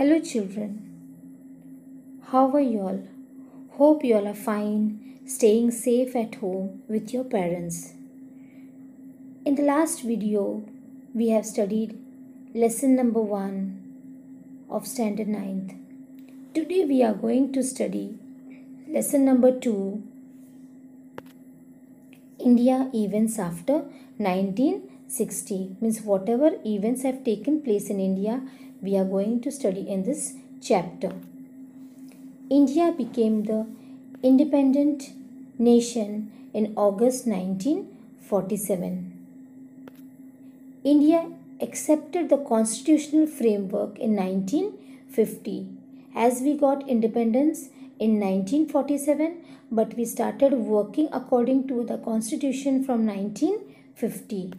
Hello, children. How are you all? Hope you all are fine, staying safe at home with your parents. In the last video, we have studied lesson number one of standard 9th. Today, we are going to study lesson number two India events after 1960 means whatever events have taken place in India we are going to study in this chapter. India became the independent nation in August 1947. India accepted the constitutional framework in 1950 as we got independence in 1947 but we started working according to the constitution from 1950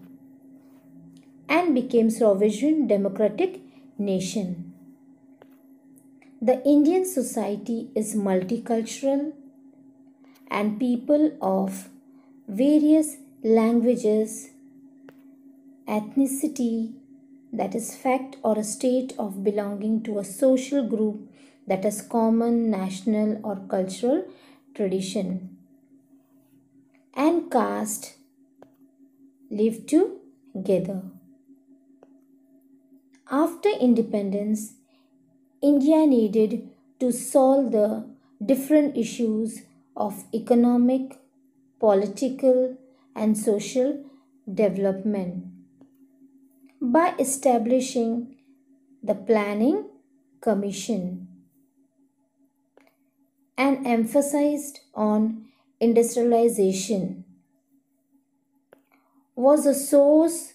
and became sovereign democratic nation. The Indian society is multicultural and people of various languages, ethnicity, that is fact or a state of belonging to a social group that has common national or cultural tradition and caste live together. After independence, India needed to solve the different issues of economic, political, and social development. By establishing the Planning Commission and emphasized on industrialization was a source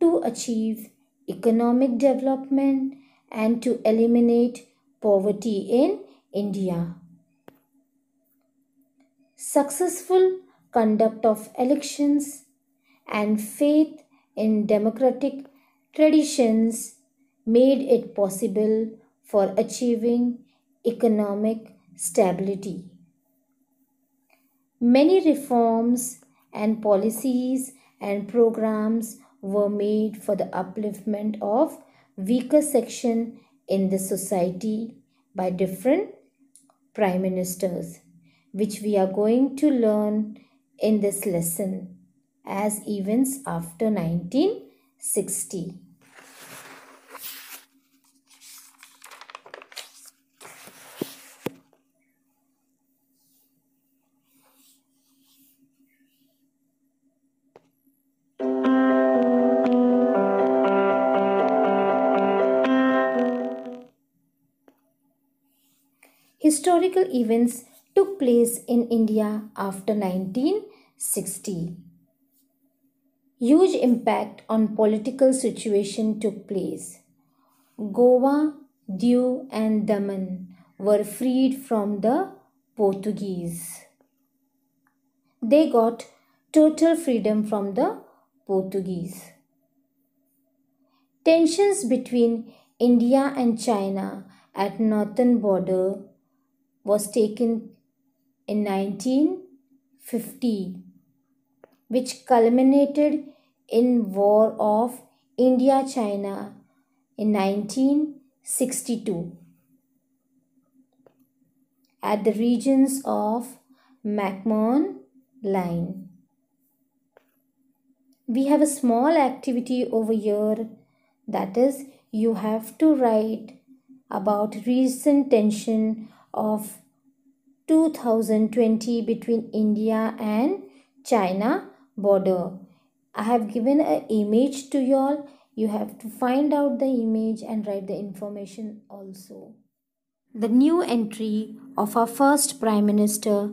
to achieve economic development and to eliminate poverty in India. Successful conduct of elections and faith in democratic traditions made it possible for achieving economic stability. Many reforms and policies and programs were made for the upliftment of weaker section in the society by different prime ministers which we are going to learn in this lesson as events after 1960 historical events took place in India after 1960. Huge impact on political situation took place. Goa, Diu and Daman were freed from the Portuguese. They got total freedom from the Portuguese. Tensions between India and China at northern border was taken in 1950 which culminated in war of India China in 1962 at the regions of McMahon line. We have a small activity over here. That is you have to write about recent tension of 2020 between India and China border. I have given an image to you all. You have to find out the image and write the information also. The new entry of our first Prime Minister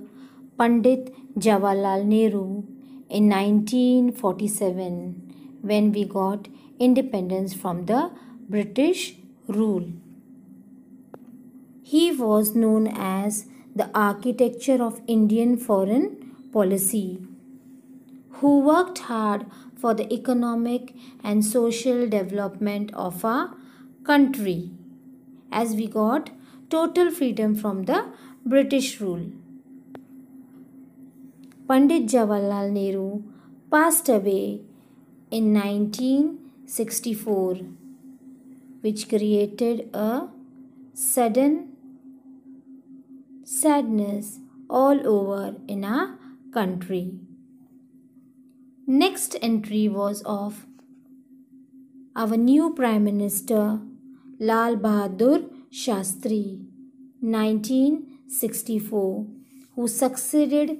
Pandit Jawaharlal Nehru in 1947 when we got independence from the British rule. He was known as the architecture of Indian foreign policy, who worked hard for the economic and social development of our country as we got total freedom from the British rule. Pandit Jawaharlal Nehru passed away in 1964 which created a sudden sadness all over in our country. Next entry was of our new Prime Minister Lal Bahadur Shastri 1964 who succeeded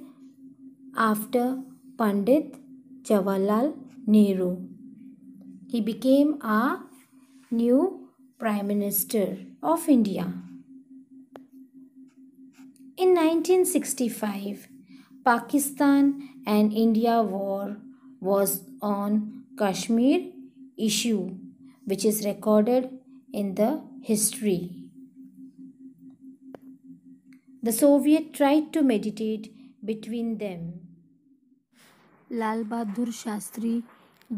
after Pandit Jawaharlal Nehru. He became our new Prime Minister of India. In 1965, Pakistan and India war was on Kashmir issue which is recorded in the history. The Soviet tried to mediate between them. Lal Bahadur Shastri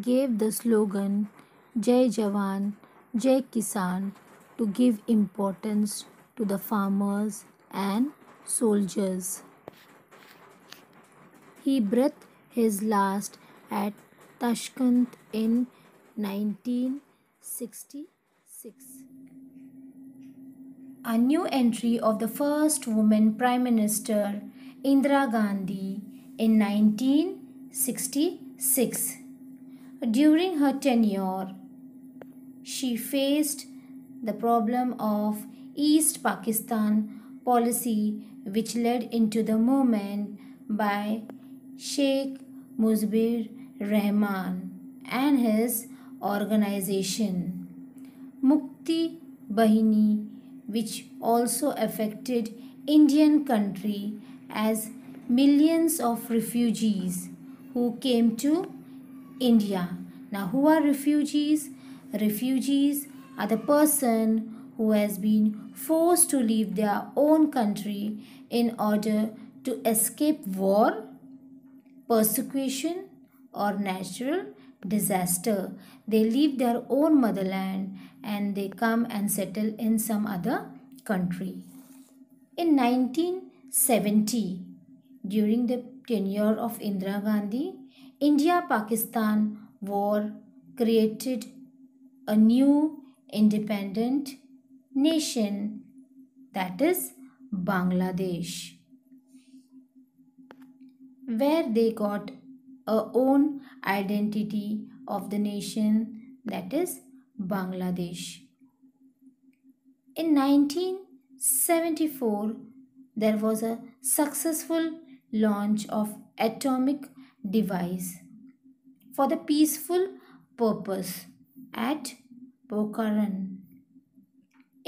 gave the slogan Jai Jawan, Jai Kisan to give importance to the farmers and soldiers. He breathed his last at Tashkent in 1966. A new entry of the first woman Prime Minister Indira Gandhi in 1966. During her tenure, she faced the problem of East Pakistan policy which led into the movement by Sheikh Mujibur Rahman and his organization Mukti Bahini which also affected Indian country as millions of refugees who came to India. Now who are refugees? Refugees are the person who has been forced to leave their own country in order to escape war, persecution or natural disaster. They leave their own motherland and they come and settle in some other country. In 1970, during the tenure of Indira Gandhi, India-Pakistan war created a new independent nation that is Bangladesh where they got a own identity of the nation that is Bangladesh. In 1974, there was a successful launch of atomic device for the peaceful purpose at Pokhran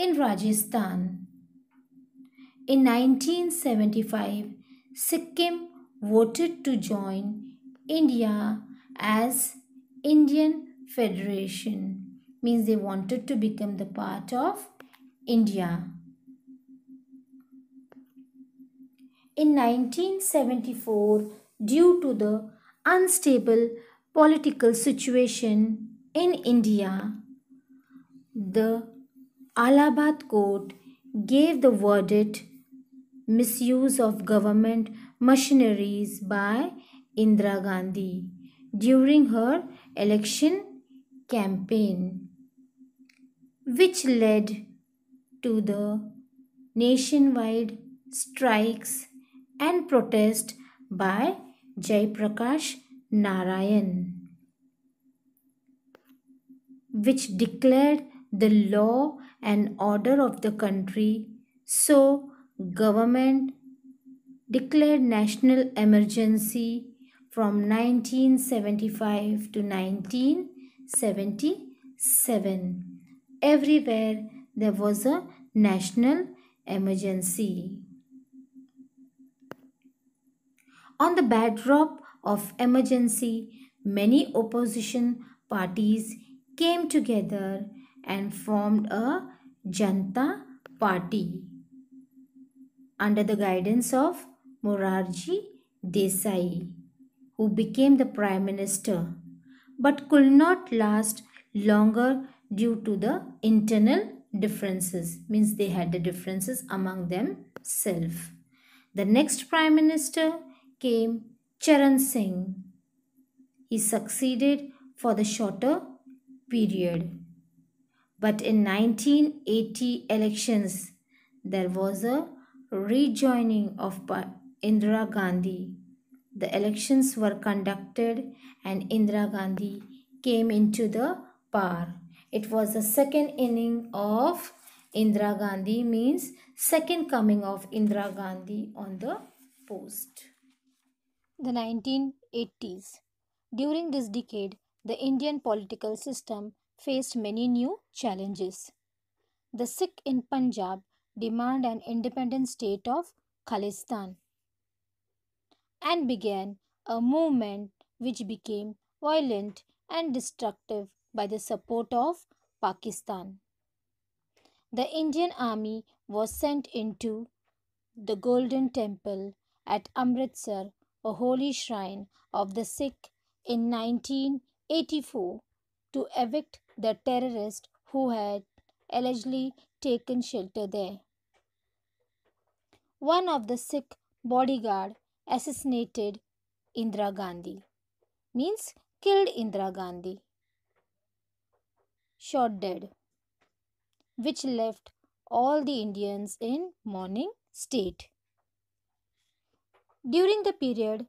in Rajasthan. In 1975, Sikkim voted to join India as Indian Federation means they wanted to become the part of India. In 1974, due to the unstable political situation in India, the Allahabad court gave the verdict misuse of government machineries by Indira Gandhi during her election campaign, which led to the nationwide strikes and protest by Jayaprakash Narayan, which declared the law and order of the country. So, government declared national emergency from 1975 to 1977. Everywhere there was a national emergency. On the backdrop of emergency, many opposition parties came together and formed a Janta Party under the guidance of Morarji Desai, who became the Prime Minister but could not last longer due to the internal differences means they had the differences among themselves. The next prime minister came charan singh. He succeeded for the shorter period But in 1980 elections, there was a rejoining of Indira Gandhi. The elections were conducted and Indira Gandhi came into the power. It was the second inning of Indira Gandhi means second coming of Indira Gandhi on the post. The 1980s. During this decade, the Indian political system faced many new challenges. The Sikh in Punjab demand an independent state of Khalistan and began a movement which became violent and destructive by the support of Pakistan. The Indian army was sent into the Golden Temple at Amritsar, a holy shrine of the Sikh, in 1984 to evict the terrorists who had allegedly taken shelter there. One of the Sikh bodyguard assassinated Indira Gandhi, means killed Indira Gandhi, shot dead, which left all the Indians in mourning state. During the period,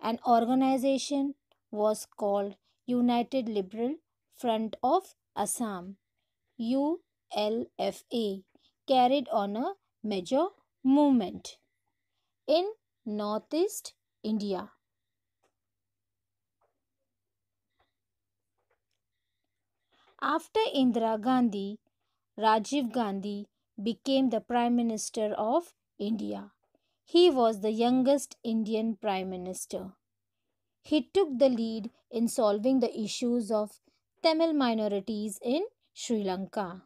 an organization was called United Liberal Front of Assam, ULFA, carried on a major movement in northeast India. After Indira Gandhi, Rajiv Gandhi became the Prime Minister of India. He was the youngest Indian Prime Minister. He took the lead in solving the issues of Tamil minorities in Sri Lanka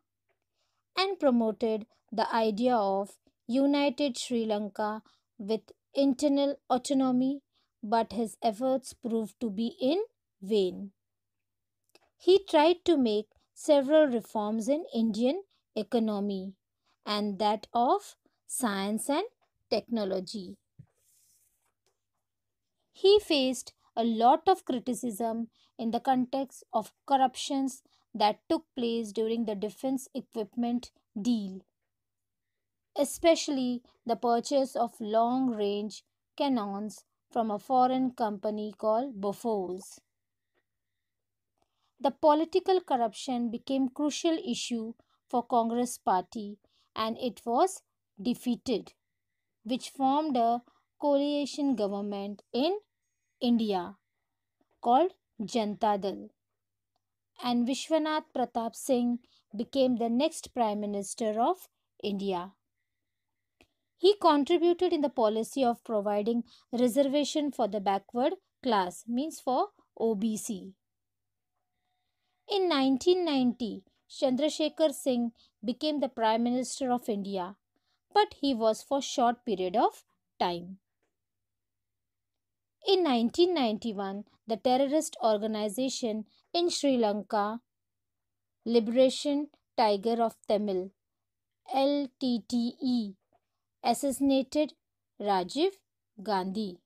and promoted the idea of united Sri Lanka with internal autonomy, but his efforts proved to be in vain. He tried to make several reforms in Indian economy and that of science and technology. He faced a lot of criticism in the context of corruptions that took place during the defense equipment deal, especially the purchase of long range cannons from a foreign company called Bofors. The political corruption became crucial issue for Congress party and it was defeated which formed a coalition government in India called Janata Dal. And Vishwanath Pratap Singh became the next Prime Minister of India. He contributed in the policy of providing reservation for the backward class, means for OBC. In 1990, Chandrasekhar Singh became the Prime Minister of India, but he was for short period of time. In 1991, the terrorist organization in Sri Lanka, Liberation Tiger of Tamil, LTTE, assassinated Rajiv Gandhi.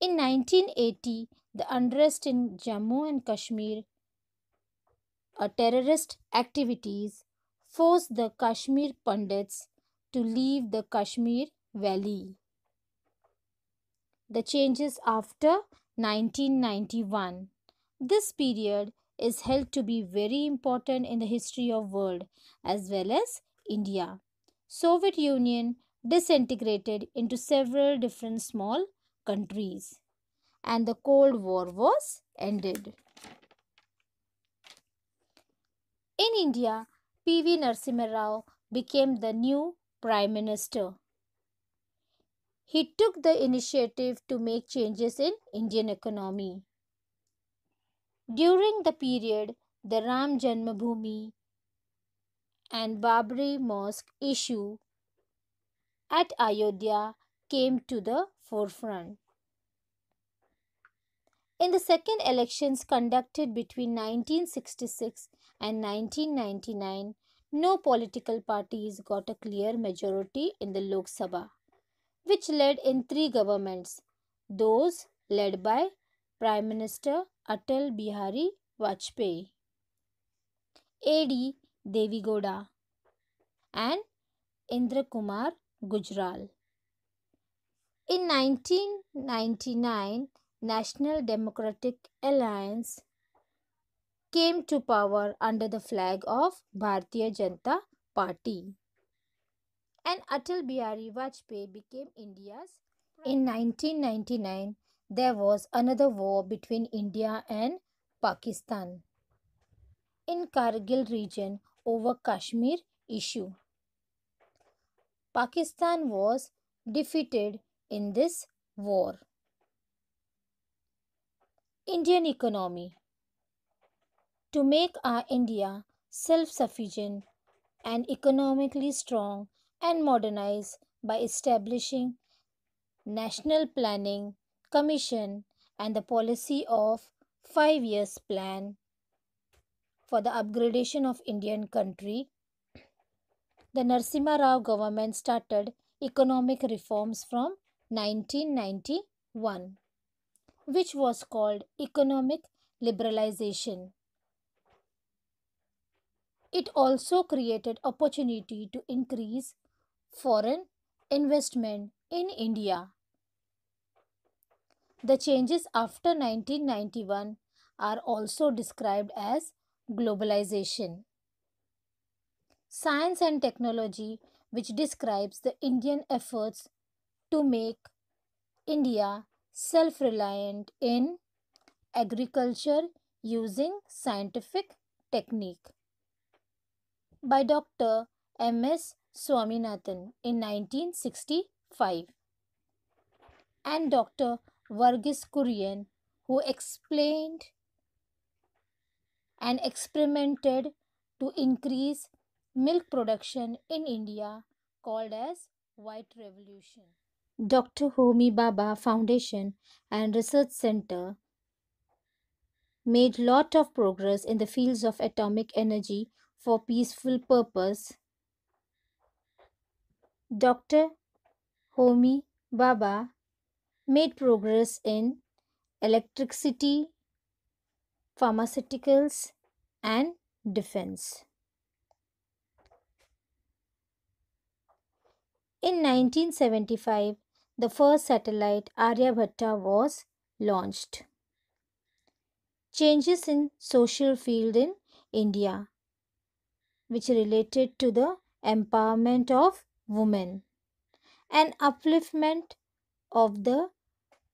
In 1980, the unrest in Jammu and Kashmir, a terrorist activities forced the Kashmir Pandits to leave the Kashmir Valley the changes after 1991. This period is held to be very important in the history of world as well as India. Soviet Union disintegrated into several different small countries and the Cold War was ended. In India, P.V. Narasimha Rao became the new Prime Minister. He took the initiative to make changes in Indian economy. During the period, the Ram Janmabhoomi and Babri Mosque issue at Ayodhya came to the forefront. In the second elections conducted between 1966 and 1999, no political parties got a clear majority in the Lok Sabha which led in three governments, those led by Prime Minister Atal Bihari Vajpayee. A.D. Devigoda and Indra Kumar Gujral. In 1999, National Democratic Alliance came to power under the flag of Bharatiya Janata Party. And Atal Bihari Vajpayee became India's. In 1999, there was another war between India and Pakistan in Kargil region over Kashmir issue. Pakistan was defeated in this war. Indian economy to make our India self sufficient and economically strong and modernize by establishing National Planning Commission and the policy of 5 years plan for the upgradation of Indian country. The Narasimha Rao government started economic reforms from 1991 which was called economic liberalization. It also created opportunity to increase foreign investment in India. The changes after 1991 are also described as globalization. Science and technology, which describes the Indian efforts to make India self reliant in agriculture using scientific technique by Dr. M. Swaminathan in 1965 and Dr. Verghese Kurian who explained and experimented to increase milk production in India called as White Revolution. Dr. Homi Bhabha Foundation and Research Center made lot of progress in the fields of atomic energy for peaceful purpose. Dr. Homi Bhabha made progress in electricity, pharmaceuticals, and defense. In 1975, the first satellite Aryabhatta was launched. Changes in social field in India which related to the empowerment of women an upliftment of the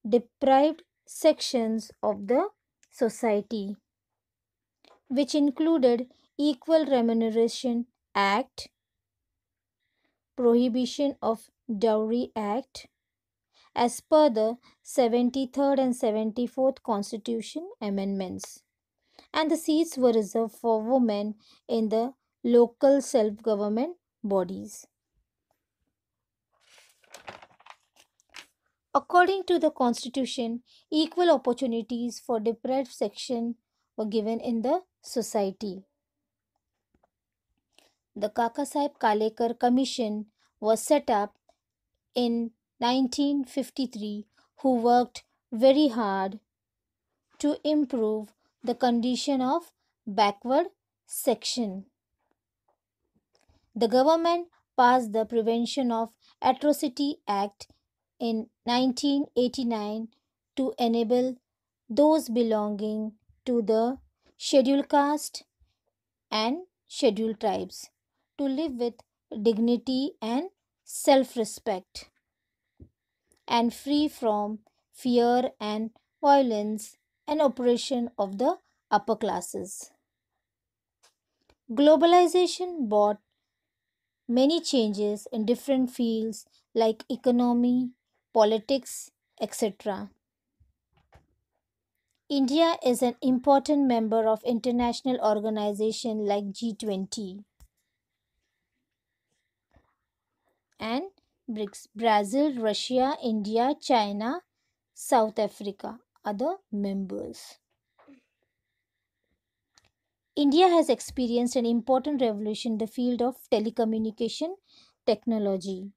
deprived sections of the society which included equal remuneration act prohibition of dowry act as per the 73rd and 74th constitution amendments and the seats were reserved for women in the local self government bodies. According to the constitution, equal opportunities for deprived section were given in the society. The Kakasaheb Kalelkar Commission was set up in 1953 who worked very hard to improve the condition of backward section. The government passed the Prevention of Atrocity Act in 1989 to enable those belonging to the scheduled caste and scheduled tribes to live with dignity and self respect and free from fear and violence and oppression of the upper classes. Globalization brought many changes in different fields like economy, politics, etc. India is an important member of international organizations like G20 and BRICS. Brazil, Russia, India, China, South Africa the members. India has experienced an important revolution in the field of telecommunication technology.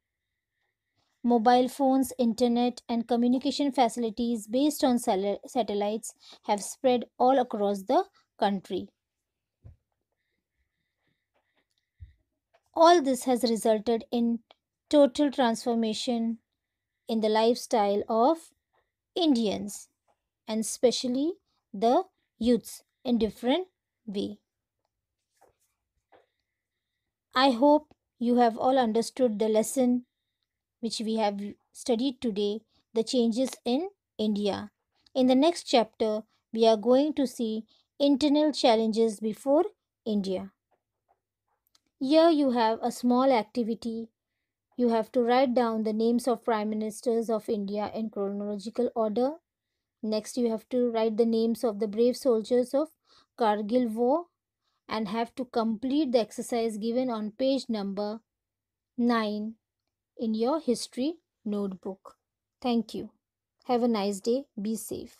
Mobile phones, internet, and communication facilities based on satellites have spread all across the country. All this has resulted in total transformation in the lifestyle of Indians and especially the youths in different way. I hope you have all understood the lesson which we have studied today, the changes in India. In the next chapter, we are going to see internal challenges before India. Here you have a small activity. You have to write down the names of prime ministers of India in chronological order. Next, you have to write the names of the brave soldiers of Kargil War and have to complete the exercise given on page number 9 in your history notebook. Thank you. Have a nice day. Be safe.